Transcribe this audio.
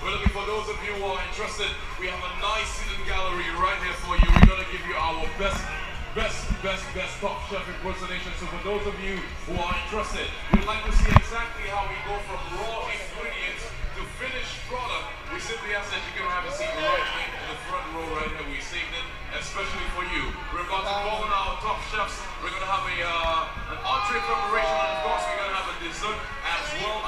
We're looking for those of you who are interested. We have a nice seating gallery right here for you. We're going to give you our best, best, best, best Top Chef impersonation. So for those of you who are interested, you'd like to see exactly how we go from raw ingredients to finished product, we simply ask that you come have a seat right here in the front row right here. We saved it especially for you. We're about to call on our top chefs. We're going to have a, uh, an entree preparation, and of course, we're going to have a dessert as well.